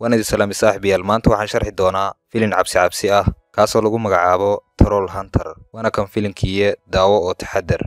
waan idin salaami saaxiibayaal maanta waxaan sharxi doonaa filin cabsi cabsi ah kaasoo lagu magacaabo troll hunter waana kan filinkiiye daawo oo taxadar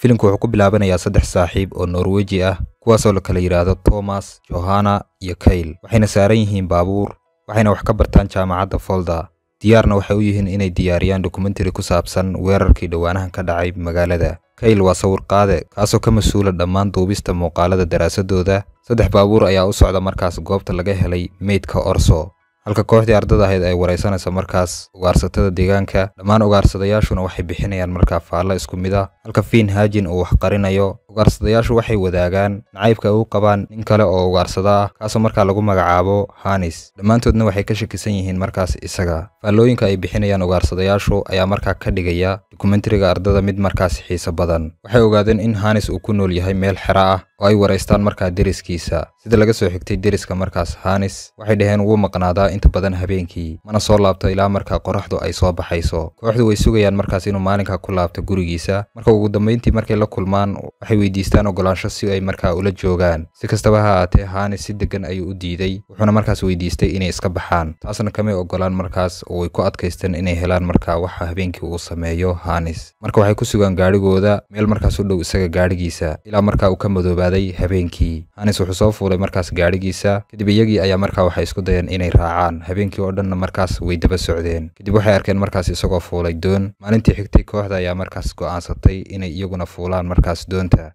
filinku wuxuu ku bilaabanayaa saddex saaxiib oo norweji ah kuwaasoo la kala yidhaahdo thomas johana iyo kayl waxayna saaran yihiin baabuur waxayna wax ka bartaan jaamacadda folda diyaarna waxay u yihiin inay diyaariyaan dokumentari ku saabsan weerarkii dhowaanahan ka dhacay magaalada kayl waa sawir qaade kaasoo ka mas'uula dhammaan duubista muuqaalada daraasadooda. Saddex baabuur ayaa u socda markaas goobta laga helay meydka orso. Halka kooxdii ardada ahayd ay waraysanayso markaas ugaarsatada deegaanka. Dhammaan ugaarsadayaashuna waxay bixinayaan markaa faallo isku mid a halka fiin haajin uu wax qarinayo ugaarsadayaashu waxay wadaagaan nacaybka ay u qabaan nin kale oo ugaarsada ah kaasoo markaa lagu magacaabo hanis dhammaantoodna waxay ka shakisan yihiin markaas isaga. Faallooyinka ay bixinayaan ugaarsadayaashu ayaa markaa ka dhigaya dokumentariga ardada mid markaas xiiso badan. Waxay ogaadeen in hanis uu ku nool yahay meel xero ah oo ay waraystaan markaa deriskiisa. Sida laga soo xigtay deriska markaas hanis waxay dhaheen wuu maqnaadaa inta badan habeenkii mana soo laabto ilaa markaa qoraxdu ay soo baxayso. Kooxdu way sugayaan markaas inuu maalinka ku laabto gurigiisa. Marka ugu dambayntii markay la kulmaan waxay weydiistaan ogolaansho si ay markaa ula joogaan. Si kastaba ha ahaatee hanis si degan ayuu u diiday wuxuuna markaas weydiistay inay iska baxaan. Taasna kamay ogolaan markaas oo way ku adkaysteen inay helaan markaa waxa habeenkii uu sameeyo hanis marka waxay ku sugaan gaadhigooda meel markaas u dhow isaga gaadhigiisa ilaa markaa uu ka madoobaaday habeenkii. Hanis wuxuu soo fuulay markaas gaadhigiisa kadib iyagii ayaa markaa waxay isku dayeen inay raacaan. Habeenkii oo dhanna markaas way daba socdeen. Kadib waxay arkeen markaas isagoo fuulay doon. Maalintii xigtay kooxda ayaa markaas go'aansatay inay iyaguna fuulaan markaas doonta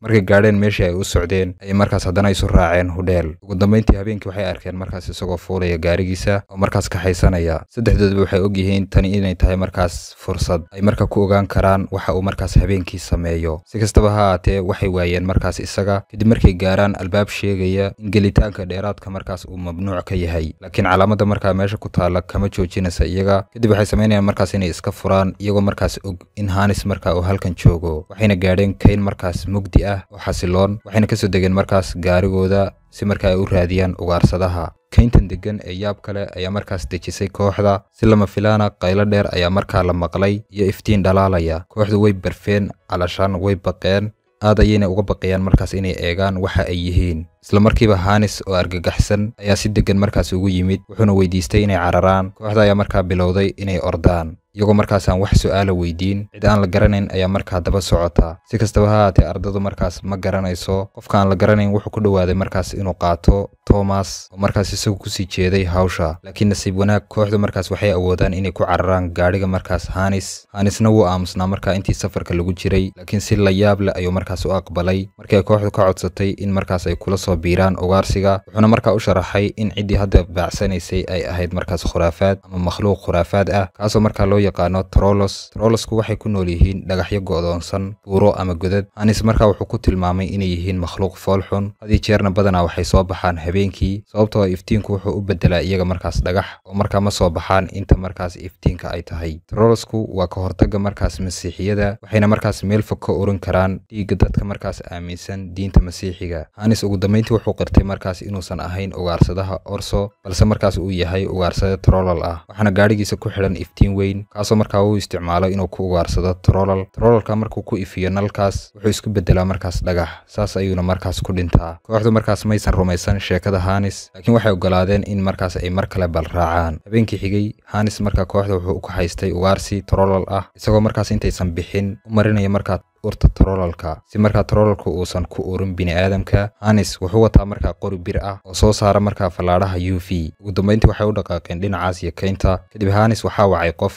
markay gaadheen meeshii ay u socdeen ayay markaas haddana isu raaceen hudheel ugu dambayntii habeenkii waxay arkeen markaas isagoo fuulaya gaarigiisa oo markaas kaxaysanaya. Saddexdooduba waxay og yihiin tani inay tahay markaas fursad. Ay marka ku ogaan karaan waxa uu markaas habeenkii sameeyo. Si kastaba ha ahaatee waxay waayeen markaas isaga kadib markay gaaraan albaab sheegaya in gelitaanka dheeraadka markaas uu mamnuuc ka yahay. Laakiin calaamadda markaa meesha ku taalla kama joojinaysa iyaga. Kadib waxay samaynayaan markaas inay iska furaan iyagoo markaas og in hanis markaa uu halkan joogo. Waxayna gaadheen kayn markaas mugdi ah oo xasiloon waxayna ka soo degeen markaas gaarigooda si markaa ay u raadiyaan ugaarsadaha. Kayntan degan ee yaab kale ayaa markaas dejisay kooxda si lama filaana qaylo dheer ayaa markaa la maqlay iyo iftiin dhalaalaya. Kooxdu way barfeen calashaan way baqeen aad ayayna uga baqayaan markaas inay eegaan waxa ay yihiin isla markiiba hanis oo argagaxsan ayaa si deggan markaas ugu yimid wuxuuna weydiistay inay cararaan. Kooxda ayaa markaa bilowday inay ordaan iyagoo markaasaan wax su'aala weydiin. Cid aan la garanayn ayaa markaa daba socota. Si kastaba ha haatee ardadu markaas ma garanayso. Qofka aan la garanayn wuxuu ku dhowaaday markaas inuu qaato thomas oo markaas isagu ku sii jeeday hawsha. Laakiin nasiib wanaag kooxdu markaas waxay awoodaan inay ku cararaan gaadhiga markaas hanis hanisna wuu aamusnaa markaa intii safarka lagu jiray laakiin si la yaab leh ayuu markaas u aqbalay. Markii ay kooxdu ka codsatay in markaas ay kula soo biiraan ugaarsiga wuxuuna markaa u sharaxay in ciddii hadda baacsanaysay ay ahayd markaas khuraafaad ama makhluuq khuraafaad ah kaasoo markaa loo yaqaano trolos trolosku waxay ku nool yihiin dhagaxyo go'doonsan buuro ama godad. Hanis markaa wuxuu ku tilmaamay inay yihiin makhluuq foolxun haddii jeerna badanaa waxay soo baxaan habeenkii sababtoo iftiinku wuxuu u bedelaa iyaga markaas dhagax oo markaa ma soo baxaan inta markaas iftiinka ay tahay. Trolosku waa ka hortagga markaas masiixiyada waxayna markaas meel fog ka urin karaan dhiigga dadka markaas aaminsan diinta masiixiga. Hanis ugu dambayntii wuxuu qirtay markaas inuusan ahayn ugaarsadaha orso balse markaas uu yahay ugaarsada trolol ah waxaana gaadhigiisa ku xidhan iftiin weyn kaasoo markaa uu isticmaalo inuu ku ugaarsado trolol trololka markuu ku ifiyo nalkaas wuxuu isku bedelaa markaas dhagax saas ayuuna markaas ku dhintaa. Kooxdu markaas maysan rumaysan sheekada hanis laakiin waxay ogolaadeen in markaas ay mar kale bal raacaan. Habeenkii xigay hanis markaa kooxda wuxuu u kahaystay ugaarsi trolol ah isagoo markaas intaysan bixin u marinaya markaa urta trolalka si markaa trolalku uusan ku urin bini'aadamka hanis wuxuu wataa markaa qori bir ah oo soo saara markaa fallaadhaha u v. Ugu dambayntii waxay u dhaqaaqeen dhinacaas iyo kaynta. Kadib hanis waxaa wacay qof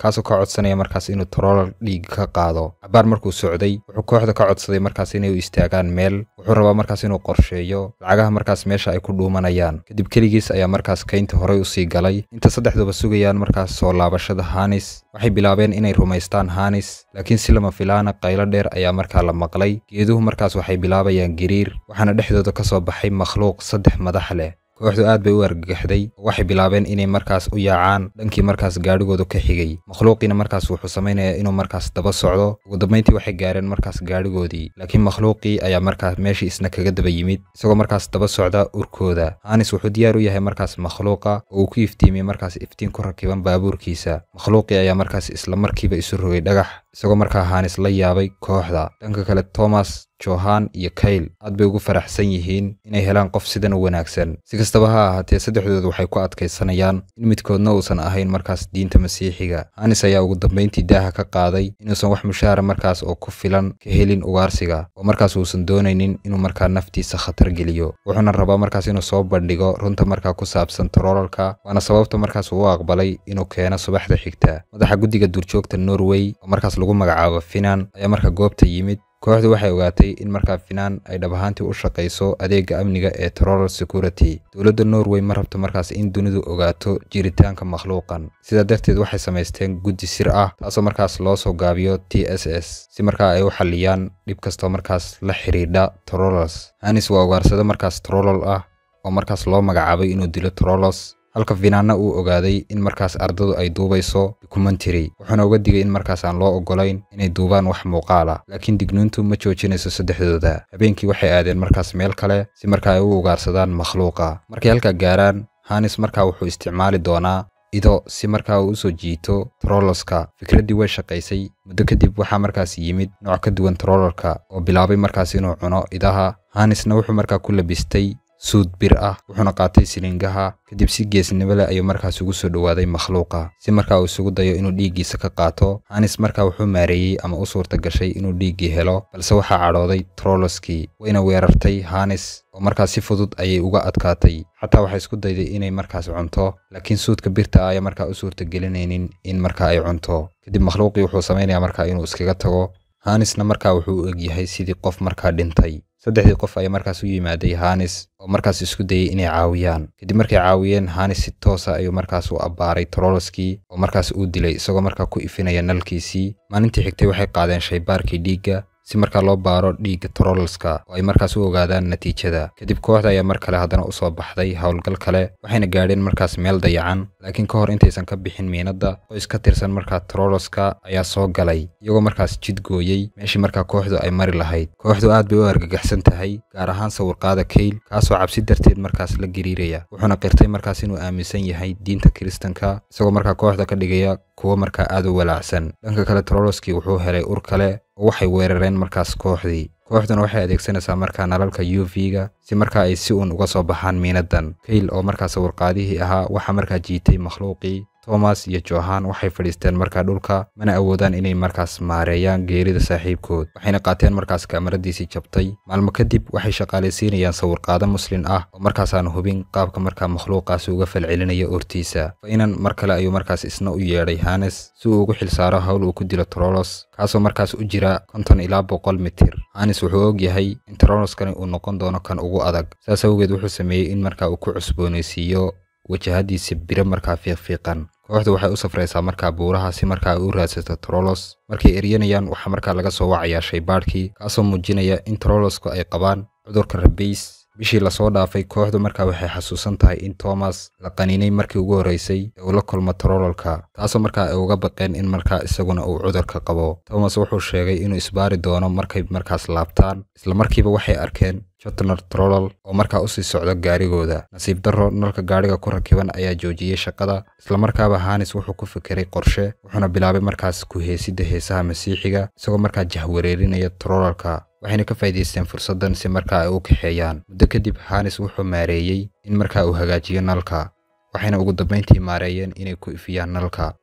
kaasoo ka codsanaya markaas inuu trolal dhiig ka qaado. Cabaar markuu socday wuxuu kooxda ka codsaday markaas inay u istaagaan meel. Wuxuu rabaa markaas inuu qorsheeyo. Lacagaha markaas meesha ay ku dhuumanayaan. Kadib keligiis ayaa markaas kaynta horey u sii galay. Inta saddexduba sugayaan markaas soo laabashada hanis waxay bilaabeen inay rumaystaan hanis laakiin si lama filaana qaylo dheer ayaa markaa la maqlay. Geeduhu markaas waxay bilaabayaan gariir waxaana dhexdooda ka soo baxay makhluuq saddex madax leh kooxdu aad bay u argagaxday oo waxay bilaabeen inay markaas u yaacaan dhankii markaas gaadhigoodu ka xigay. Makhluuqiina markaas wuxuu samaynayaa inuu markaas daba socdo. Ugu dambayntii waxay gaareen markaas gaadhigoodii laakiin makhluuqii ayaa markaas meeshii isna kaga daba yimid isagoo markaas daba socda urkooda. Hanis wuxuu diyaar u yahay markaas makhluuqa oo uu ku iftiimiyey markaas iftiin ku rakiban baabuurkiisa. Makhluuqii ayaa markaas isla markiiba isu rogay dhagax isagoo markaa hanis la yaabay kooxda. Dhanka kale thomas johan iyo kayl aad bay ugu faraxsan yihiin inay helaan qof sidan u wanaagsan. Si kastaba ha ahaatee saddexdooda waxay ku adkaysanayaan in midkoodna uusan ahayn markaas diinta masiixiga. Hanis ayaa ugu dambayntii daaha ka qaaday inuusan wax mushaara markaas oo ku filan ka helin ugaarsiga oo markaas uusan doonaynin inuu markaa naftiisa khatar geliyo. Wuxuuna rabaa markaas inuu soo bandhigo runta markaa ku saabsan troolalka waana sababta markaas uu u aqbalay inuu keeno subaxda xigta. Madaxa guddiga duurjoogta norway oo markaas lagu magacaabo finan ayaa markaa goobta yimid kooxdu waxay ogaatay in markaa finaan ay dhab ahaantii u shaqayso adeega amniga ee troral security. Dowladda norway ma rabto markaas in dunidu ogaato jiritaanka makhluuqan. Sidaa darteed waxay samaysteen guddi sir ah taasoo markaas loo soo gaabiyo t s s si markaa ay u xalliyaan dhib kastoo markaas la xidhiidha trolos hanis waa ugaarsado markaas trolol ah oo markaas loo magacaabay inuu dilo trolos halka finaanna uu ogaaday in markaas ardadu ay duubayso dokumentary wuxuuna uga digay in markaas aan loo oggolayn inay duubaan wax muuqaal ah. Laakiin dignuuntu ma joojinayso saddexdooda. Habeenkii waxay aadeen markaas meel kale si markaa ay u ugaarsadaan makhluuqa. Markay halkaa gaaraan hanis markaa wuxuu isticmaali doonaa ido si markaa uu u soo jiito trolloska fikraddii way shaqaysay muddo kadib waxaa markaas yimid nooc ka duwan trollarka oo bilaabay markaas inuu cuno idaha. Hanisna wuxuu markaa ku labistay suud bir ah wuxuuna qaatay silingaha kadib si geesnimo leh ayuu markaas ugu soo dhowaaday makhluuqa. Si markaa uu isugu dayo inuu dhiiggiisa ka qaato hanis markaa wuxuu maareeyey ama u suurta gashay inuu dhiiggii helo balse waxaa cadhooday troloskii wayna weerartay hanis oo markaas si fudud ayay uga adkaatay. Xataa waxay isku dayday inay markaas cunto laakiin suudka birta ah ayaa markaa u suurta gelinaynin in markaa ay cunto. Kadib makhluuqii wuxuu samaynayaa markaa inuu iskaga tago. Hanisna markaa wuxuu u egyahay sidii qof markaa dhintay saddexdii qof ayaa markaas u yimaaday hanis oo markaas isku dayay inay caawiyaan. Kadib markay caawiyeen hanis si toosa ayuu markaas u abbaaray troloskii oo markaas uu dilay isagoo markaa ku ifinaya nalkiisii. Maalintii xigtay waxay qaadeen shaybaarkii dhiigga si markaa loo baaro dhiigga trololska oo ay markaas u ogaadaan natiijada. Kadib kooxda ayaa mar kale haddana u soo baxday howlgal kale waxayna gaadheen markaas meel dayacan. Laakiin ka hor intaysan ka bixin miinadda qoys ka tirsan markaa troloska ayaa soo galay iyagoo markaas jid gooyey. Meeshii markaa kooxdu ay mari lahayd kooxdu aad bay u argagaxsan tahay gaar ahaan sawirqaada kayl kaasoo cabsi darteed markaas la gariiraya wuxuuna qirtay markaas inuu aaminsan yahay diinta kiristanka isagoo markaa kooxda ka dhigaya kuwo markaa aad u walaacsan. Dhanka kale troloskii wuxuu helay ur kale oo waxay weerareen markaas kooxdii. Kooxduna waxay adeegsanaysaa markaa nalalka u v-ga si markaa ay si uun uga soo baxaan miinadan. Kayl oo markaa sawirqaadihii ahaa waxaa markaa jiitay makhluuqii thomas iyo johan waxay fadhiisteen markaa dhulka mana awoodaan inay markaas maareeyaan geerida saaxiibkood. Waxayna qaateen markaas kaamaradiisii jabtay. Maalmo kadib waxay shaqaalaysiinayaan sawirqaado muslin ah oo markaasaan hubin qaabka markaa makhluuqaasi uga falcelinaya ortiisa fainan mar kale ayuu markaas isna u yeedhay hanes si uu ugu xilsaaro howl uu ku dilo trolos kaasoo markaas u jira konton ilaa boqol mitir. Hanis wuxuu og yahay in troloskani uu noqon doono kan ugu adag. Saas awgeed wuxuu sameeyey in markaa uu ku cusboonaysiiyo wajahadiisa biro markaa fiiqfiiqan kooxdu waxay u safraysaa markaa buuraha si markaa ay u raadsato trolos markay eryanayaan waxaa markaa laga soo wacayaa shaybaadhkii kaasoo muujinaya in trolosku ay qabaan cudurka rabays bishii la soo dhaafay kooxdu markaa waxay xasuusan tahay in thomas la qaniinay markii ugu horreysay ee uu la kulmo trololka taasoo markaa ay uga baqeen in markaa isaguna uu cudurka qabo. Thomas wuxuu sheegay inuu isbaari doono markay markaas laabtaan isla markiiba waxay arkeen jotner trolol oo markaa u sii socda gaarigooda nasiib darro nalka gaadhiga ku rakiban ayaa joojiyey shaqada islamarkaaba hanis wuxuu ku fikiray qorshe wuxuuna bilaabay markaas ku heesidda heesaha masiixiga isagoo markaa jahwareerinaya trololka waxayna ka faa'iidaysteen fursaddan si markaa ay u kaxeeyaan. Muddo kadib hanis wuxuu maareeyey in markaa uu hagaajiyo nalka waxayna ugu dambayntii maareeyeen inay ku ifiyaan nalka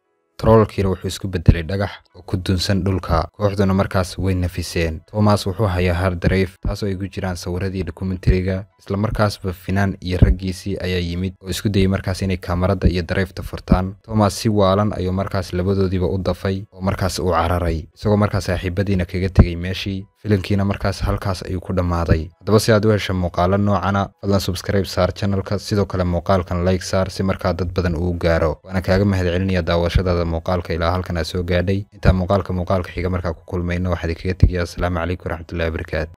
trololkiina wuxuu isku beddelay dhagax oo ku dunsan dhulka. Kooxduna markaas way nafiseen. Thomas wuxuu hayaa hardarayf taasoo ay ku jiraan sawiradii dokumentariga islamarkaasba finaan iyo raggiisii ayaa yimid oo isku dayey markaas inay kaamarada iyo darayfta furtaan. Thomas si waalan ayuu markaas labadoodiiba u dafay oo markaas uu cararay isagoo markaas saaxiibadiina kaga tegey meeshii. Filimkiina markaas halkaas ayuu ku dhammaaday haddaba si aad u hesha muuqaalo noocana fadlan subscribe saar channelka. Sidoo kale muuqaalkan like saar si markaa dad badan uu gaaro waana kaaga mahadcelinaya daawashadaada muuqaalka ilaa halkan aa soo gaadhay intaa muuqaalka muuqaalka xiga markaa ku kulmayno waxaad kaga tegaya asalaamu calaykum waraxmatullahi wabarakaatu